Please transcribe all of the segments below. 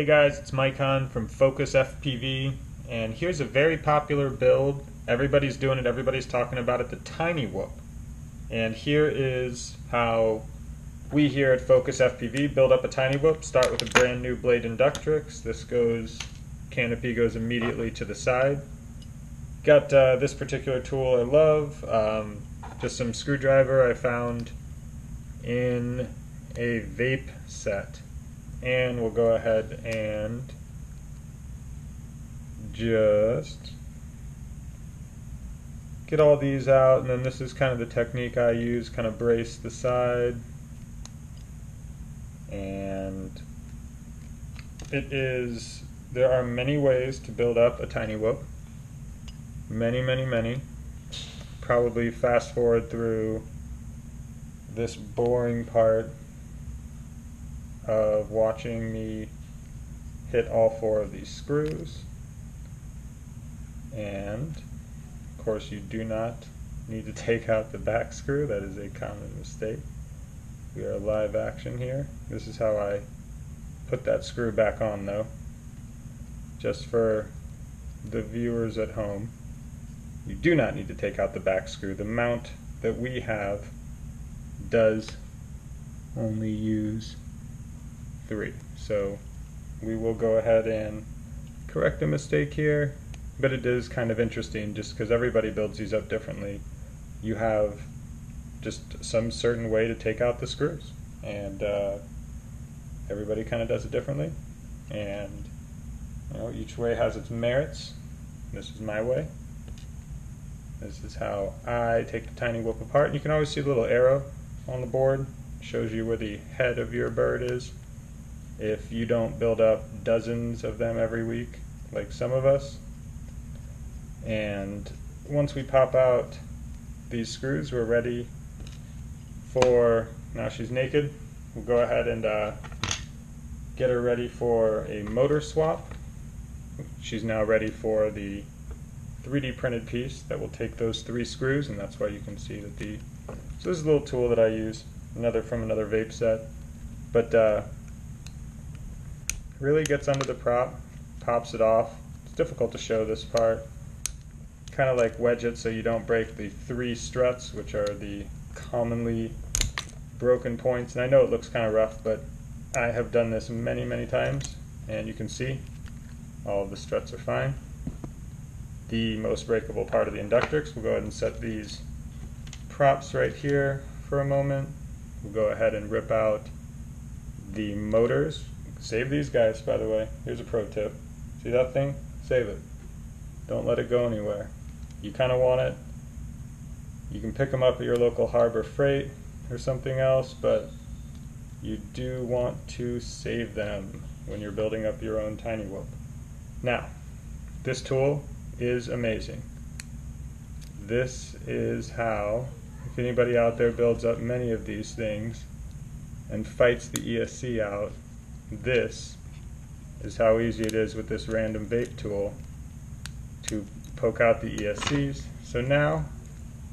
Hey guys, it's Mike from Focus FPV, and here's a very popular build. Everybody's doing it, everybody's talking about it, the Tiny Whoop. And here is how we here at Focus FPV build up a Tiny Whoop. Start with a brand new blade inductrix. This goes, canopy goes immediately to the side. Got uh, this particular tool I love, um, just some screwdriver I found in a vape set and we'll go ahead and just get all these out. And then this is kind of the technique I use kind of brace the side. And it is there are many ways to build up a tiny whoop. Many many many. Probably fast forward through this boring part of watching me hit all four of these screws. And of course you do not need to take out the back screw, that is a common mistake. We are live action here. This is how I put that screw back on though, just for the viewers at home. You do not need to take out the back screw. The mount that we have does only use three. So we will go ahead and correct a mistake here, but it is kind of interesting just because everybody builds these up differently. You have just some certain way to take out the screws, and uh, everybody kind of does it differently. And you know, each way has its merits. This is my way. This is how I take the tiny whoop apart. You can always see the little arrow on the board. It shows you where the head of your bird is if you don't build up dozens of them every week, like some of us. And once we pop out these screws, we're ready for, now she's naked, we'll go ahead and uh, get her ready for a motor swap. She's now ready for the 3D printed piece that will take those three screws, and that's why you can see that the, so this is a little tool that I use, another from another vape set. But uh, really gets under the prop, pops it off. It's difficult to show this part. Kind of like wedge it so you don't break the three struts, which are the commonly broken points. And I know it looks kind of rough, but I have done this many, many times, and you can see all of the struts are fine. The most breakable part of the inductrix, we'll go ahead and set these props right here for a moment. We'll go ahead and rip out the motors, Save these guys, by the way. Here's a pro tip. See that thing? Save it. Don't let it go anywhere. You kind of want it. You can pick them up at your local Harbor Freight or something else, but you do want to save them when you're building up your own tiny whoop. Now, this tool is amazing. This is how, if anybody out there builds up many of these things and fights the ESC out, this is how easy it is with this random vape tool to poke out the ESCs. So now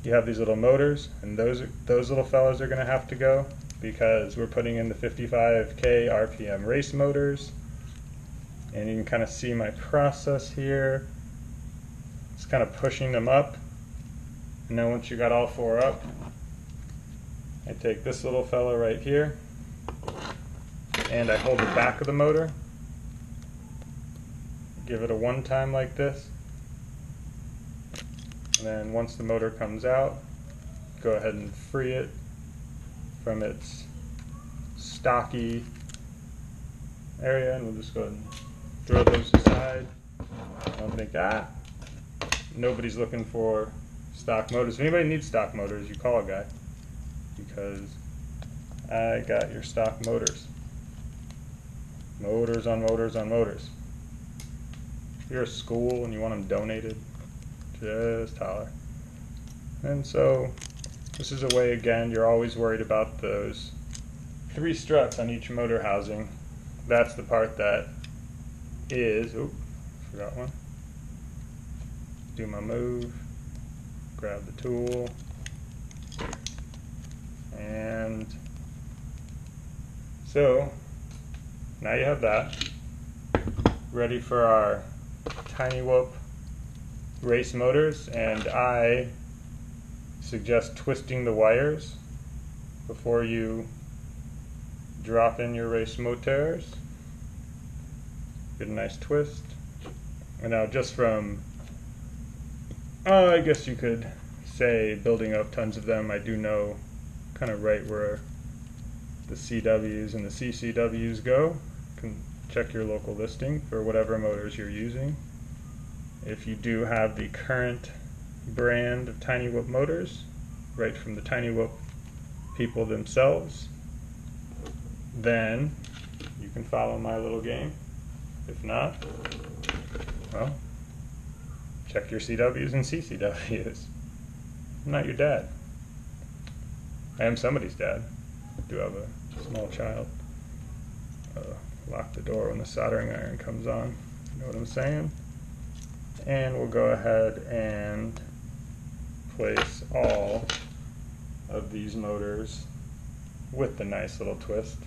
you have these little motors and those, those little fellows are going to have to go because we're putting in the 55k RPM race motors and you can kind of see my process here. It's kind of pushing them up and then once you got all four up I take this little fellow right here and I hold the back of the motor. Give it a one time like this. And then once the motor comes out, go ahead and free it from its stocky area and we'll just go ahead and throw those aside. I don't think, ah, nobody's looking for stock motors. If anybody needs stock motors, you call a guy because I got your stock motors. Motors on motors on motors. If you're a school and you want them donated, just holler. And so this is a way, again, you're always worried about those three struts on each motor housing. That's the part that is, oop, forgot one. Do my move, grab the tool, and so now you have that. ready for our Tiny Whoop race motors and I suggest twisting the wires before you drop in your race motors. Get a nice twist. And now just from, oh, I guess you could say building up tons of them, I do know kind of right where the CWs and the CCWs go. Can check your local listing for whatever motors you're using. If you do have the current brand of Tiny Whoop motors, right from the Tiny Whoop people themselves, then you can follow my little game. If not, well, check your CWs and CCWs. I'm not your dad. I am somebody's dad. I do have a small child. Uh, lock the door when the soldering iron comes on. You know what I'm saying? And we'll go ahead and place all of these motors with the nice little twist.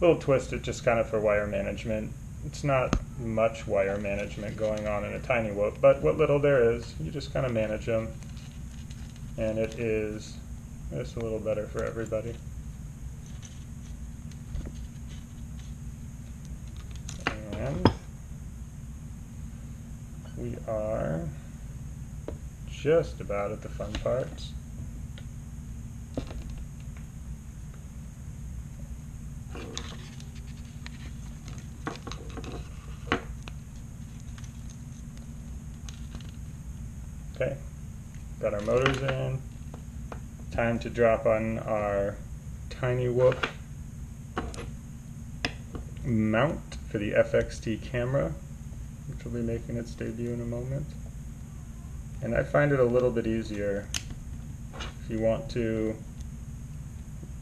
Little twist it just kind of for wire management. It's not much wire management going on in a tiny whoop, but what little there is, you just kind of manage them. And it is just a little better for everybody. And we are just about at the fun parts. Okay, got our motors in. Time to drop on our Tiny Whoop mount for the FXT camera, which will be making its debut in a moment. And I find it a little bit easier if you want to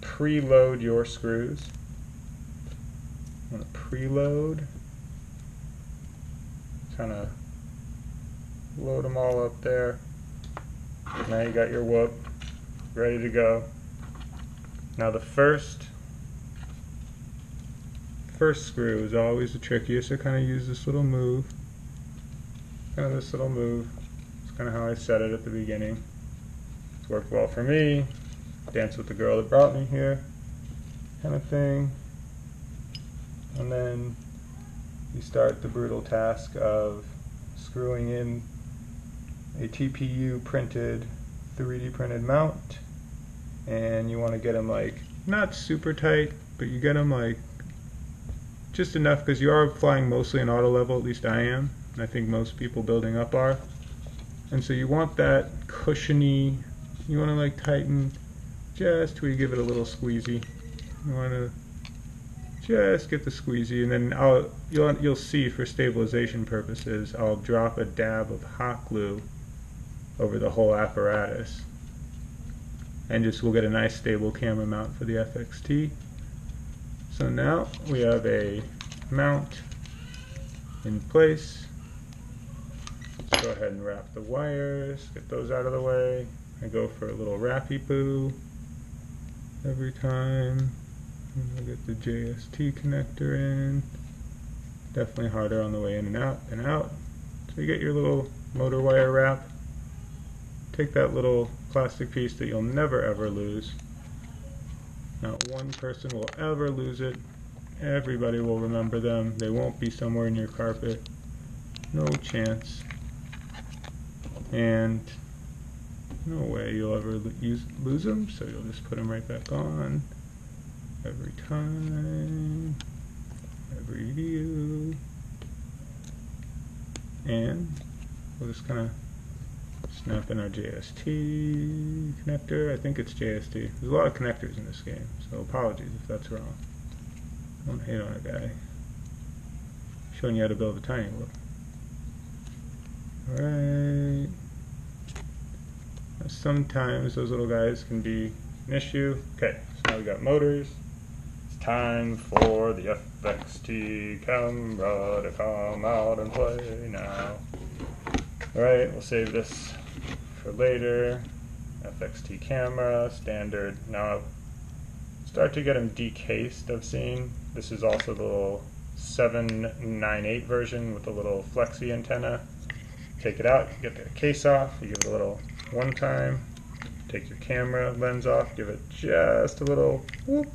preload your screws. I'm going to preload, kind of load them all up there. Now you got your whoop ready to go. Now the first first screw is always the trickiest. I kind of use this little move, kind of this little move. It's kind of how I set it at the beginning. It's worked well for me. Dance with the girl that brought me here, kind of thing. And then you start the brutal task of screwing in a TPU printed 3D printed mount and you want to get them like not super tight but you get them like just enough because you are flying mostly in auto level at least I am I think most people building up are. And so you want that cushiony you want to like tighten just where you give it a little squeezy. You want to just get the squeezy and then I'll you'll you'll see for stabilization purposes I'll drop a dab of hot glue over the whole apparatus. And just we'll get a nice stable camera mount for the FXT so now we have a mount in place let's go ahead and wrap the wires get those out of the way I go for a little wrappy poo every time I'll get the JST connector in. Definitely harder on the way in and out and out. So you get your little motor wire wrap. Take that little plastic piece that you'll never ever lose. Not one person will ever lose it. Everybody will remember them. They won't be somewhere in your carpet. No chance. And no way you'll ever use, lose them, so you'll just put them right back on every time, every view, and we'll just kind of snap in our JST connector. I think it's JST. There's a lot of connectors in this game, so apologies if that's wrong. Don't hate on a guy. Showing you how to build a tiny whoop. Alright. Sometimes those little guys can be an issue. Okay, so now we got motors It's time for the FXT camera to come out and play now. Alright, we'll save this for later. FXT camera, standard. Now, start to get them decased, I've seen. This is also the little 798 version with the little flexi antenna. Take it out, get the case off, you give it a little one time, take your camera lens off, give it just a little whoop,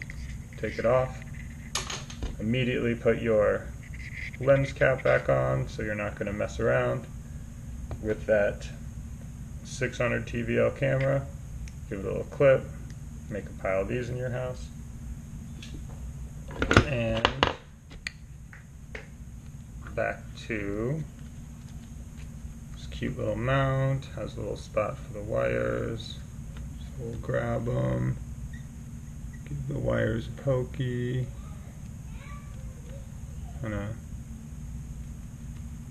take it off. Immediately put your lens cap back on so you're not going to mess around with that 600 TVL camera. Give it a little clip, make a pile of these in your house. And back to this cute little mount, has a little spot for the wires. So we'll grab them, give the wires a pokey, kind of uh,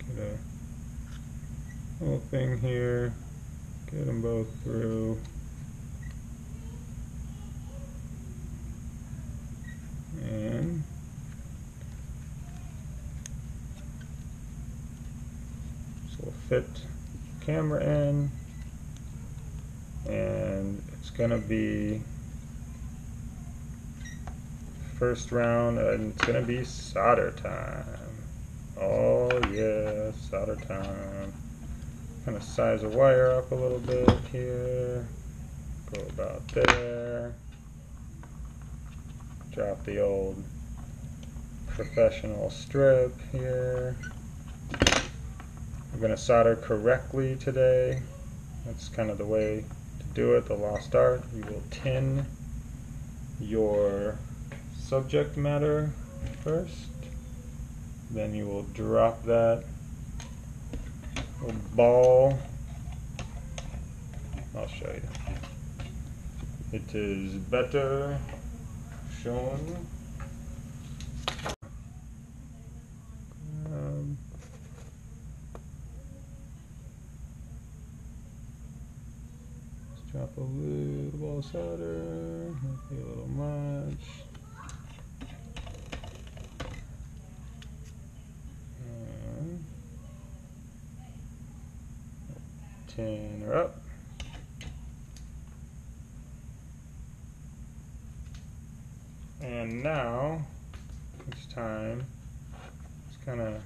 get a little thing here, get them both through. And so we'll fit camera in. And it's gonna be first round and it's gonna be solder time. Oh yeah solder time kind of size the wire up a little bit here. Go about there. Drop the old professional strip here. I'm going to solder correctly today. That's kind of the way to do it the lost art. You will tin your subject matter first. Then you will drop that little ball. I'll show you. It is better shown. Um, let's drop a little ball solder a little much 10 up. And now it's time just kind of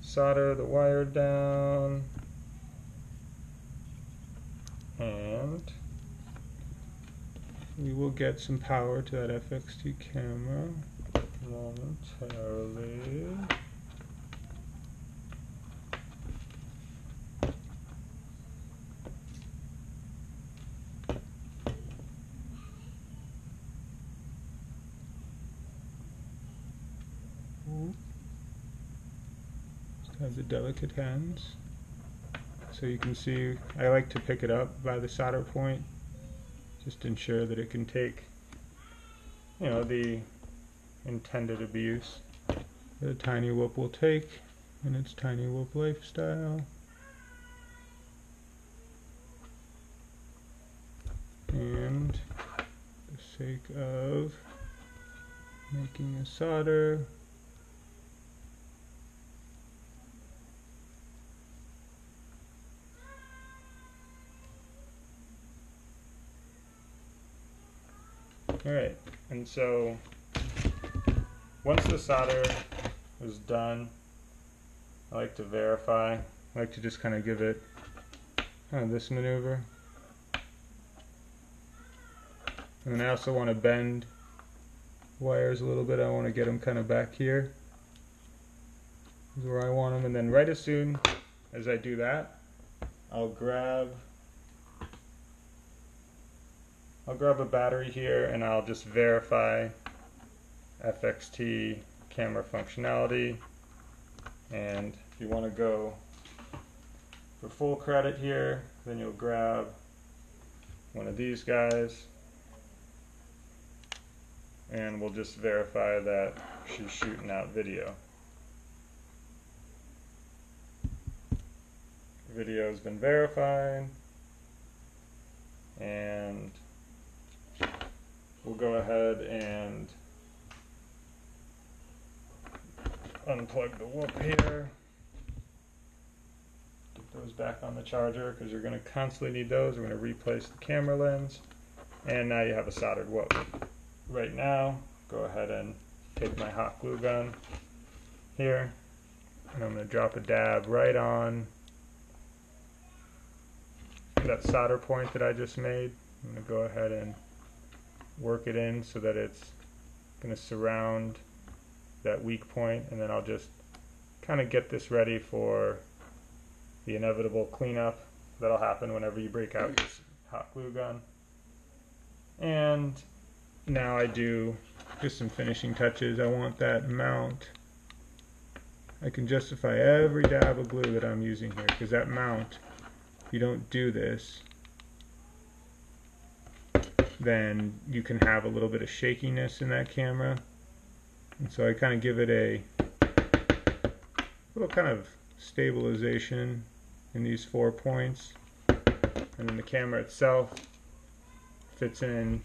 solder the wire down and we will get some power to that FXT camera momentarily. Have the delicate hands. So you can see, I like to pick it up by the solder point, just ensure that it can take, you know, the intended abuse that a tiny whoop will take in its tiny whoop lifestyle. And for the sake of making a solder, Alright, and so once the solder is done, I like to verify. I like to just kind of give it kind of this maneuver. And then I also want to bend wires a little bit. I want to get them kind of back here. Is where I want them. And then right as soon as I do that, I'll grab I'll grab a battery here and I'll just verify FXT camera functionality. And if you want to go for full credit here then you'll grab one of these guys. And we'll just verify that she's shooting out video. Video has been verified. And we'll go ahead and unplug the whoop here. Get those back on the charger because you're going to constantly need those. We're going to replace the camera lens. And now you have a soldered whoop. Right now, go ahead and take my hot glue gun here and I'm going to drop a dab right on that solder point that I just made. I'm going to go ahead and work it in so that it's going to surround that weak point and then I'll just kind of get this ready for the inevitable cleanup that'll happen whenever you break out your hot glue gun. And now I do just some finishing touches. I want that mount. I can justify every dab of glue that I'm using here because that mount, if you don't do this, then you can have a little bit of shakiness in that camera. And so I kind of give it a little kind of stabilization in these four points. And then the camera itself fits in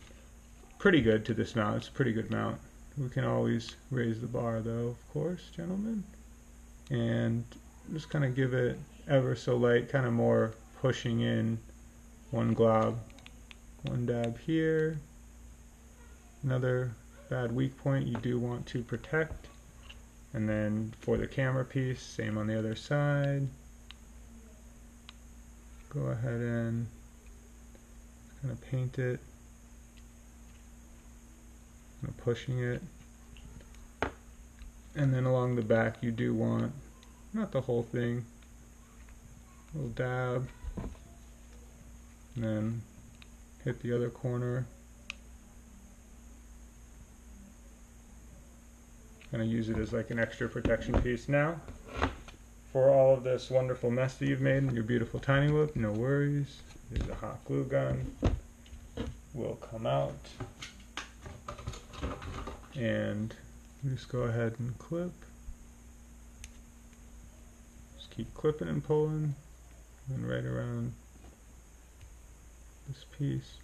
pretty good to this mount. It's a pretty good mount. We can always raise the bar though, of course, gentlemen. And just kind of give it ever so light, kind of more pushing in one glob. One dab here. Another bad weak point you do want to protect. And then for the camera piece, same on the other side. Go ahead and kind of paint it. Kind of pushing it. And then along the back you do want, not the whole thing, little dab. And then hit the other corner. Of use it as like an extra protection piece. Now, for all of this wonderful mess that you've made in your beautiful tiny whoop, no worries. There's a hot glue gun. Will come out. And just go ahead and clip. Just keep clipping and pulling. And right around this piece.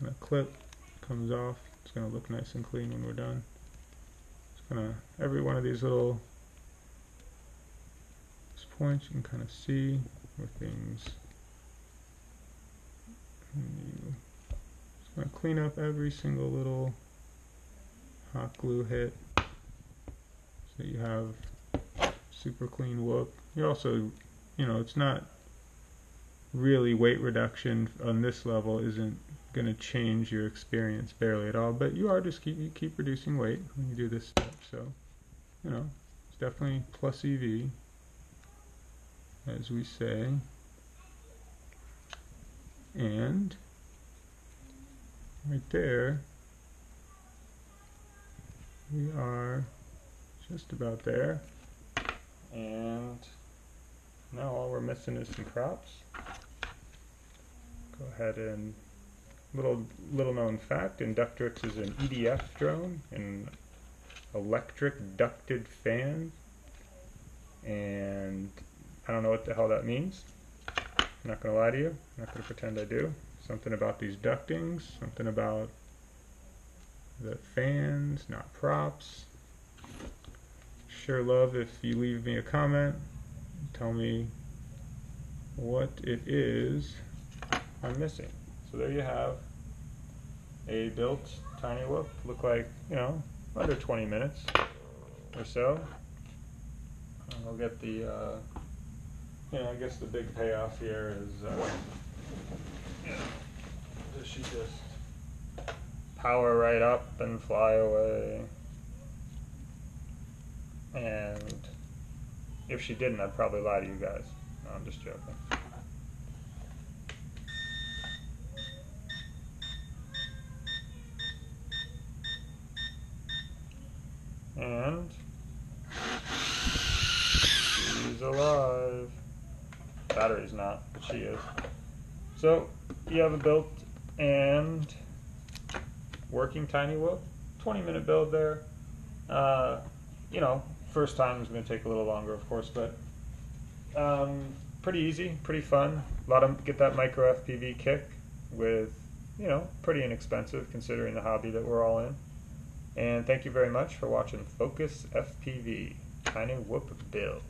And the clip comes off. It's going to look nice and clean when we're done. It's going to, every one of these little points you can kind of see where things just going to clean up every single little hot glue hit so you have super clean whoop. You also, you know, it's not really weight reduction on this level isn't going to change your experience barely at all, but you are just keep you keep reducing weight when you do this step. So, you know, it's definitely plus EV, as we say. And right there, we are just about there. And now all we're missing is some props go ahead and little little known fact Inductrix is an EDF drone an electric ducted fan. And I don't know what the hell that means. I'm not gonna lie to you. I'm not gonna pretend I do. Something about these ductings something about the fans not props. Sure love if you leave me a comment tell me what it is I'm missing. So there you have a built tiny whoop. Look like, you know, under 20 minutes or so. And we'll get the, uh, you know, I guess the big payoff here is, uh, you know, does she just power right up and fly away? And if she didn't, I'd probably lie to you guys. No, I'm just joking. And she's alive. Battery's not, but she is. So you have a built and working tiny whoop. 20 minute build there. Uh, you know, first time is going to take a little longer, of course, but um, pretty easy, pretty fun. A lot of get that micro FPV kick with, you know, pretty inexpensive considering the hobby that we're all in. And thank you very much for watching Focus FPV Tiny Whoop Build.